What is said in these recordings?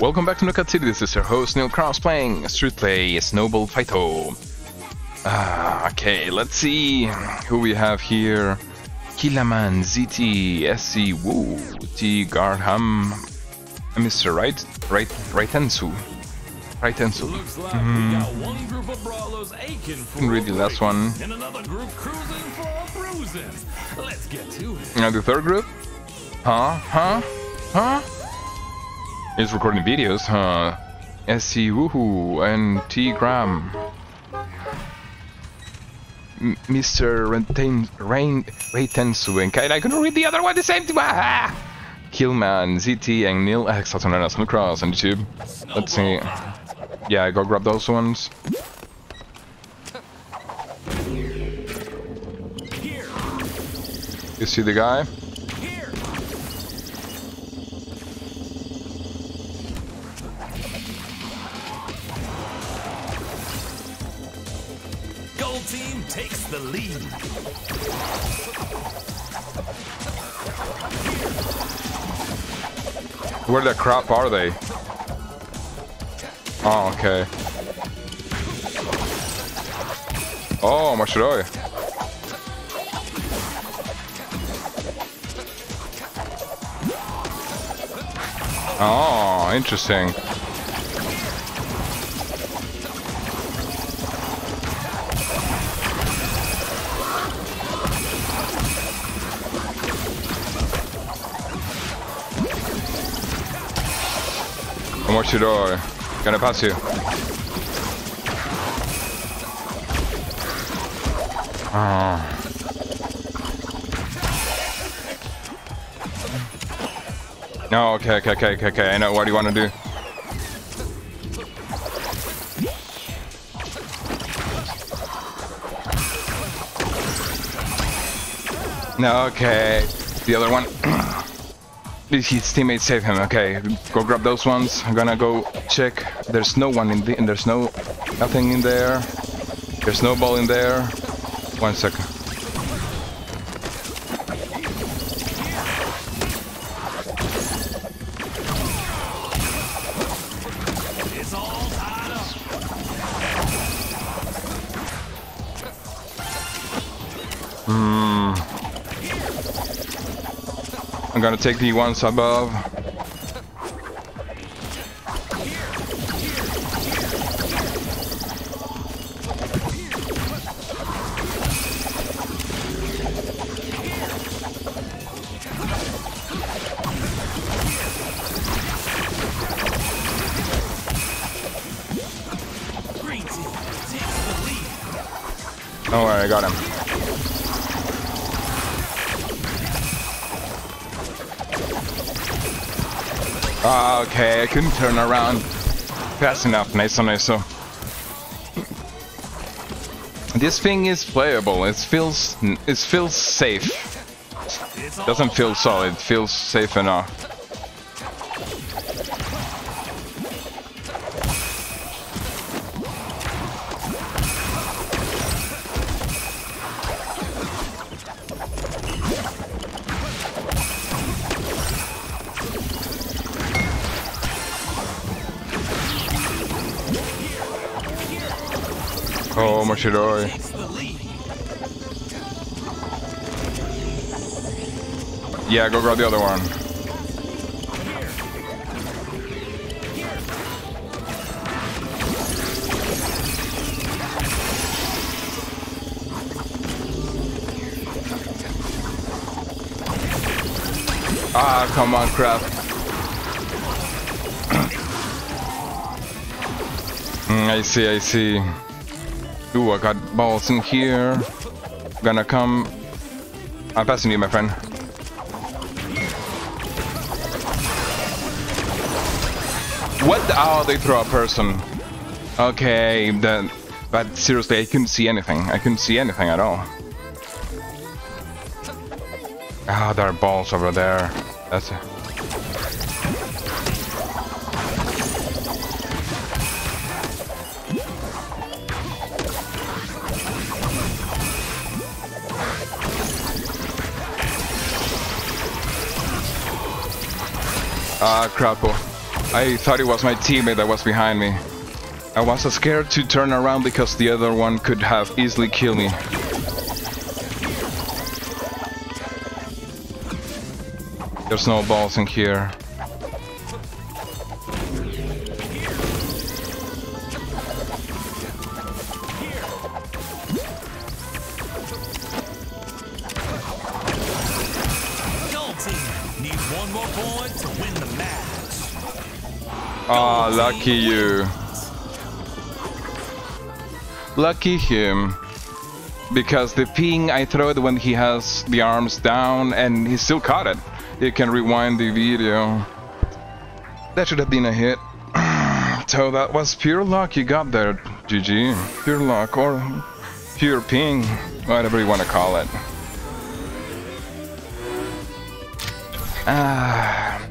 Welcome back to Knockout City. This is your host Knil Cross playing Street Play SnowBrawl Fighto. Ah, okay, let's see who we have here. Killaman, ZT, SC, Woo, T, Garham, Mr. Right, Right, Raitensu. Raitensu. Looks like we got one group of brawlers aching for Can read the last one. and another group cruising for a bruising. Let's get to it. Now the third group? Huh? Huh? Huh? Is recording videos, huh? SC Woohoo and T Graham. M Mr. Rain Rain Raitensu and Kyle. I couldn't read the other one the same time. Ah! Killman, ZT, and KnilX, also known as Cross on YouTube. Let's see. Yeah, go grab those ones. You see the guy? Where the crap are they? Oh, okay. Oh, my I? Oh, interesting. What should I? Gonna pass you. Oh. No, okay, okay, okay, okay, okay. I know what do you want to do. No, okay. The other one. His teammates save him. Okay, go grab those ones. I'm gonna go check. There's no one in the. There's no nothing in there. There's no ball in there. One second. Gonna take the ones above. Don't I got him. Ah, okay, I couldn't turn around fast enough. Nice, so nice, so. This thing is playable. It feels, it feels safe. Doesn't feel solid. Feels safe enough. Oh, Moshidori. takes the. Yeah, go grab the other one. Ah, come on, crap. Mm, I see, I see. Ooh, I got balls in here. Gonna come. I'm passing you, my friend. What? the- Oh, they throw a person. Okay, then. But seriously, I couldn't see anything. I couldn't see anything at all. Ah, there are balls over there. That's it. Ah, crap. I thought it was my teammate that was behind me. I was scared to turn around because the other one could have easily killed me. There's no balls in here. Lucky you. Lucky him. Because the ping I throw it when he has the arms down and he still caught it. You can rewind the video. That should have been a hit. so that was pure luck you got there, GG. Pure luck or pure ping, whatever you want to call it. Ah.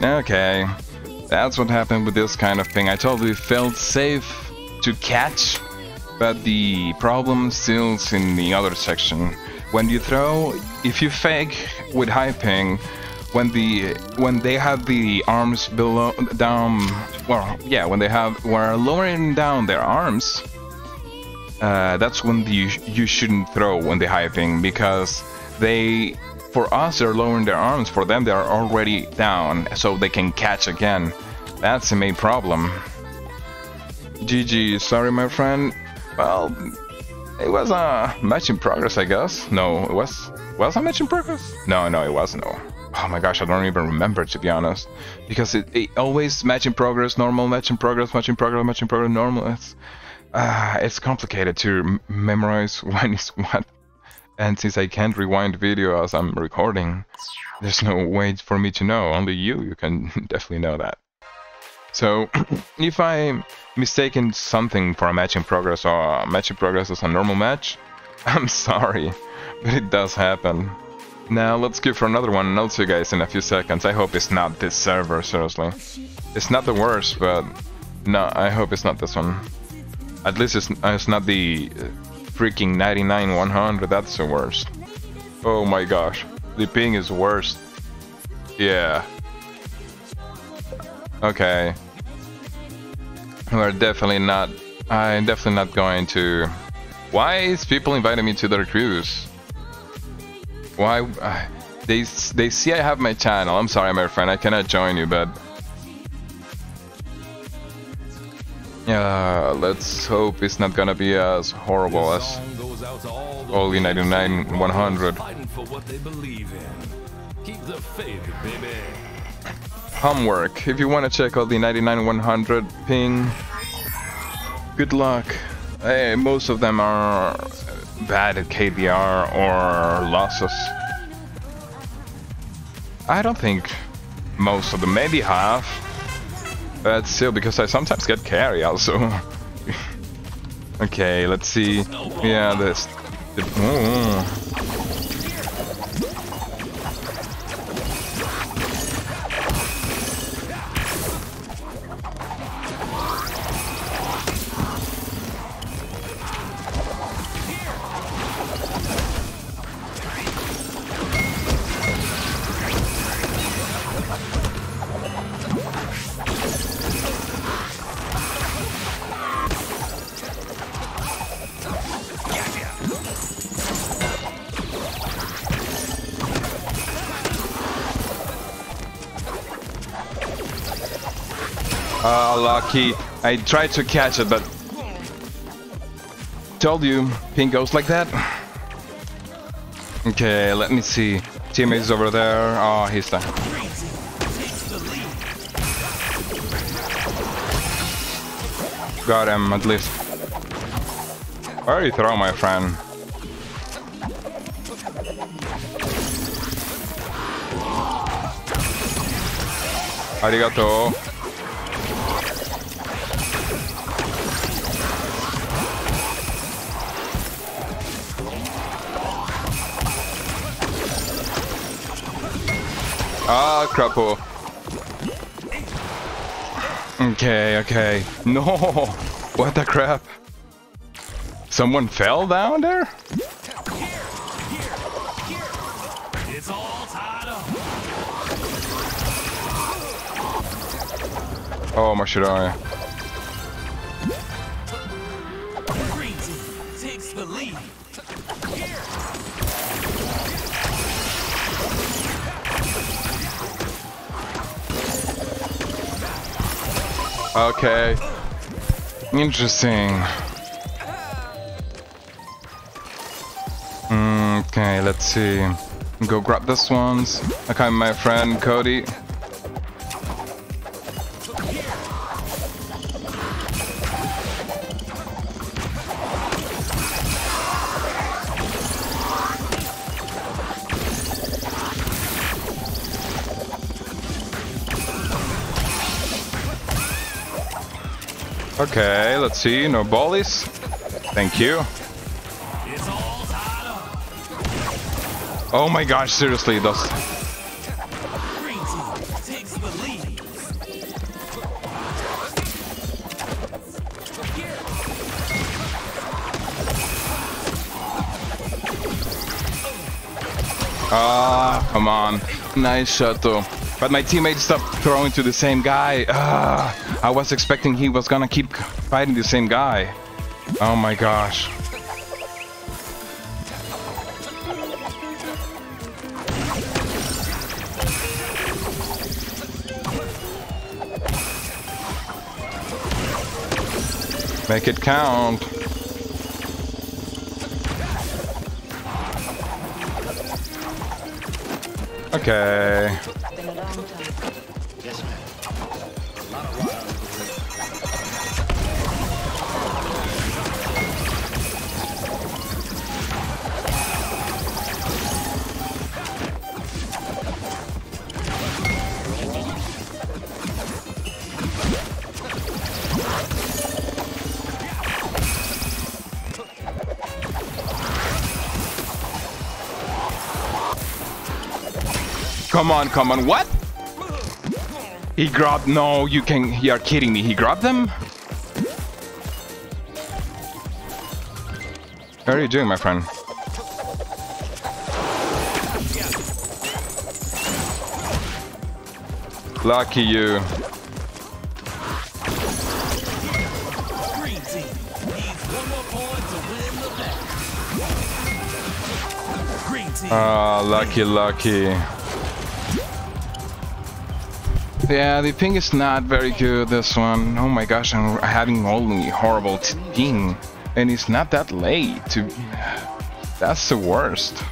Okay. That's what happened with this kind of thing. I totally felt safe to catch, but the problem still's in the other section. When you throw, if you fake with high ping, when the when they have the arms below down, well, yeah, when they have were lowering down their arms, uh, that's when the, you you shouldn't throw when they high ping because they for us they're lowering their arms. For them they're already down so they can catch again. That's the main problem. Gg sorry my friend. Well it was a match in progress i guess. No it was was a match in progress? No no it wasn't no. Oh my gosh i don't even remember to be honest. Because it, it always match in progress normal match in progress match in progress match in progress normal. It's uh, it's complicated to memorize when is what and since I can't rewind video as I'm recording, there's no way for me to know. Only you, you can definitely know that. So, if I'm mistaken something for a match in progress or a match in progress as a normal match, I'm sorry, but it does happen. Now let's go for another one and I'll see you guys in a few seconds. I hope it's not this server, seriously. It's not the worst, but no, I hope it's not this one. At least it's, it's not the freaking 99 100 that's the worst. Oh my gosh the ping is worst yeah. Okay. We're definitely not i'm definitely not going to why is people inviting me to their cruise? Why uh, they they see i have my channel. I'm sorry my friend i cannot join you but Yeah, let's hope it's not gonna be as horrible as Song goes out to all the Only 99 100. fighting for what they believe in. Keep the faith, baby. Homework. If you want to check out the 99 100 ping, good luck. Eh, most of them are bad at KDR or losses. I don't think most of them, maybe half. But still, because I sometimes get carry also. okay, let's see. Yeah, this. Ah, lucky. I tried to catch it, but... Told you, ping goes like that. Okay, let me see. Teammate is over there. Oh, he's there. Got him, at least. Where are you throw, my friend? Arigato. Ah, crapo. Okay, okay. No! What the crap? Someone fell down there? Oh, my should I? Okay. Interesting. Mm, okay, let's see. Go grab this ones. Okay, my friend Cody. Okay, let's see. No ballies. Thank you. Oh my gosh, seriously, takes. Ah, come on. Nice shot though. But my teammate stopped throwing to the same guy. Ah, I was expecting he was gonna keep fighting the same guy. Oh my gosh. Make it count. Okay. Come on, come on. What? He grabbed. No, you can. You are kidding me. He grabbed them? How are you doing, my friend? Lucky you. Ah, lucky, one Yeah, the ping is not very good, this one. Oh my gosh, I'm having only horrible ping. And it's not that late to... That's the worst.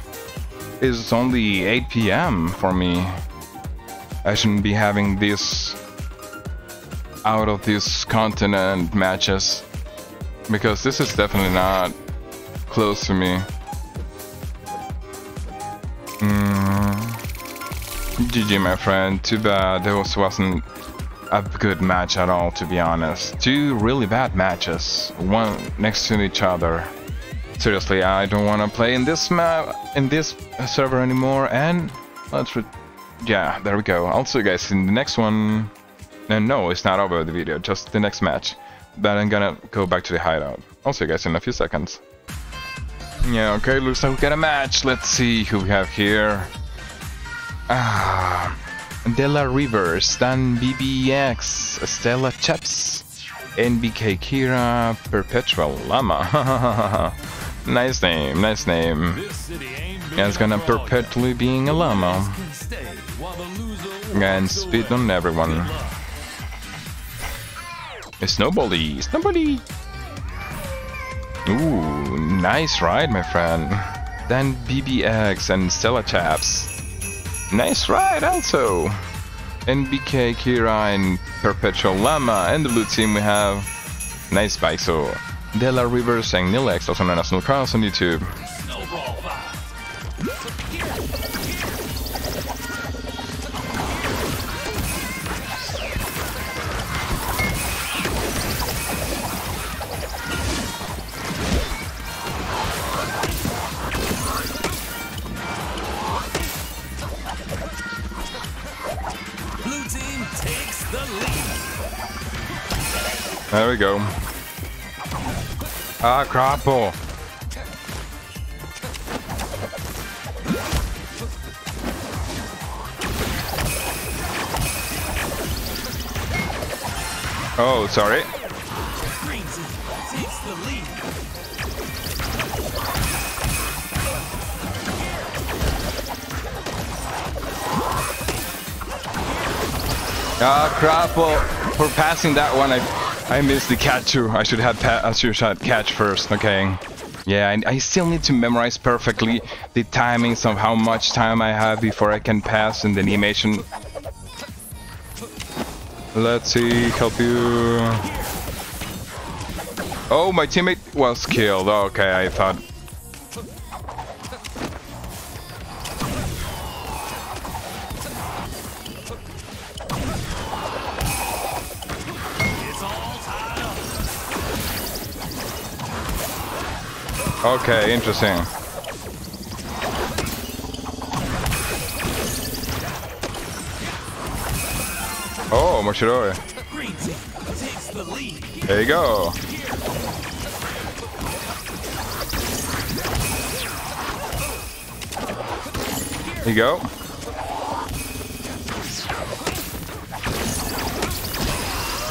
It's only 8 p.m. for me. I shouldn't be having this out of this continent matches. Because this is definitely not close to me. Hmm. GG, my friend. Too bad this wasn't a good match at all, to be honest. Two really bad matches, one next to each other. Seriously, I don't want to play in this map, in this server anymore. And let's, yeah, there we go. I'll see you guys in the next one. And no, it's not over the video, just the next match. But I'm gonna go back to the hideout. I'll see you guys in a few seconds. Yeah, okay, looks like we got a match. Let's see who we have here. Ah, Della Rivers, Dan BBX, Stella Chaps, NBK Kira, Perpetual Llama. nice name, nice name. Yeah, it's gonna perpetually being a llama. And spit on everyone. Snowbally, Snowbally. Ooh, nice ride, my friend. Then BBX and Stella Chaps. Nice ride, also. NBK, Kira, and Perpetual Llama. And the blue team we have Nice Baiso, Della Rivers, and KnilX, also known as Null on YouTube. We go. Ah, Crapo. Oh, sorry. Ah, crap. For passing that one, I I missed the catch too. I should have pa I should have catch first. Okay. Yeah, I, I still need to memorize perfectly the timings of how much time I have before I can pass in the animation. Let's see, help you. Oh, my teammate was killed. Okay, I thought. Okay, interesting. Oh, Moshiroi. There you go. There you go.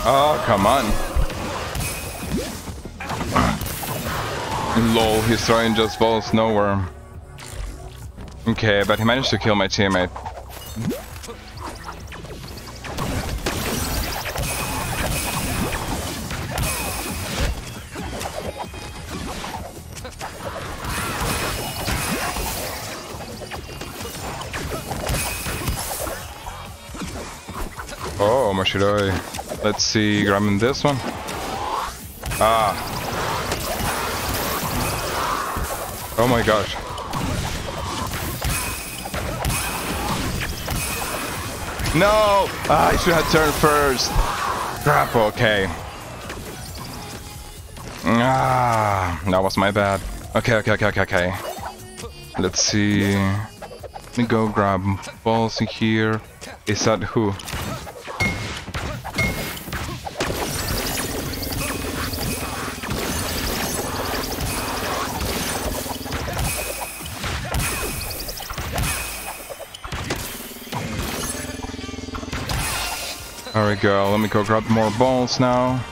Oh, come on. Lol, he's throwing just balls nowhere. Okay, but he managed to kill my teammate. Oh, Mashiroi. Let's see, grabbing this one. Ah. Oh my gosh. No! Ah, I should have turned first. Crap, okay. Ah, that was my bad. Okay, okay, okay, okay, okay. Let's see. Let me go grab balls in here. Is that who? There we go. Let me go grab more balls now.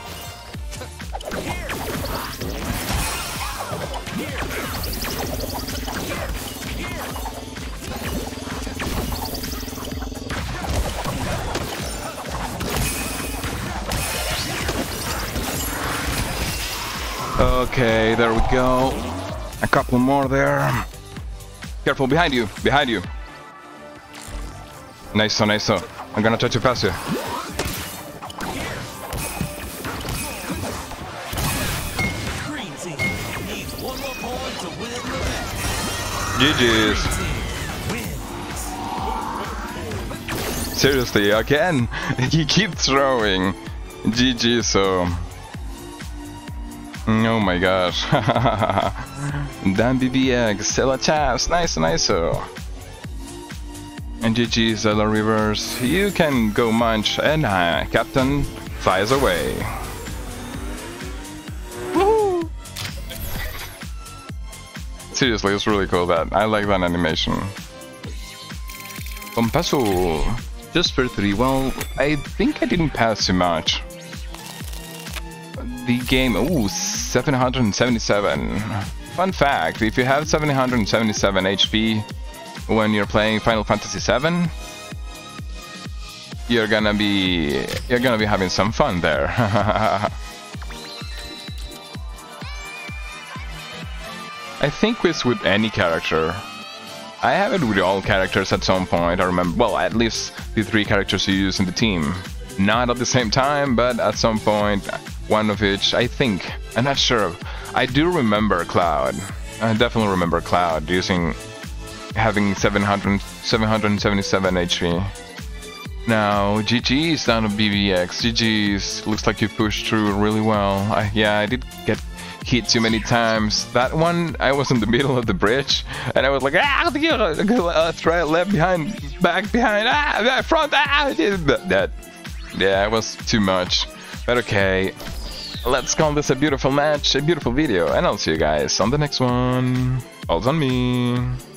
Okay, there we go. A couple more there. Careful, behind you, behind you. Nice, so nice, so. I'm gonna try to pass you. GG's. Seriously, again, he keeps throwing. GG, so. Oh my gosh. Dan BBX, Stella Chas, nice, nice. So. And GG, Zella Rivers, you can go munch, and uh, Captain flies away. Seriously, it's really cool that. I like that animation. Compasso, just for three. Well, I think I didn't pass too much. The game, ooh, 777. Fun fact: if you have 777 HP when you're playing Final Fantasy VII, you're gonna be you're gonna be having some fun there. I think this with any character. I have it with all characters at some point. I remember, well, at least the three characters you use in the team. Not at the same time, but at some point, one of each. I think. I'm not sure. I do remember Cloud. I definitely remember Cloud using having 700, 777 HP. Now, GG's down to BBX. GG's looks like you pushed through really well. I, yeah, I did get hit too many times. That one, I was in the middle of the bridge, and I was like, ah, uh, right, left behind, back behind, ah, front, ah, that, yeah, it was too much. But okay, let's call this a beautiful match, a beautiful video, and I'll see you guys on the next one. All's on me.